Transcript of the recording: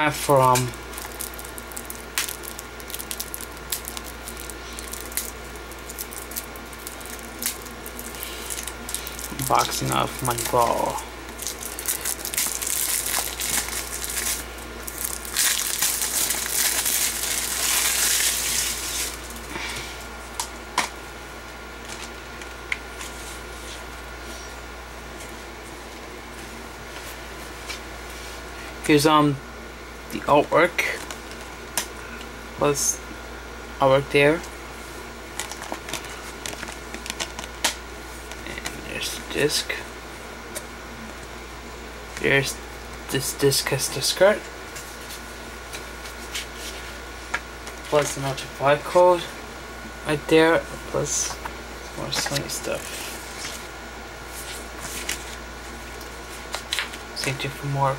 time for um unboxing of my ball. Here's um the artwork. Was artwork there. And there's the disc. There's this disc as the skirt. Plus the notify code right there. Plus more Sony stuff. Stay tuned for more.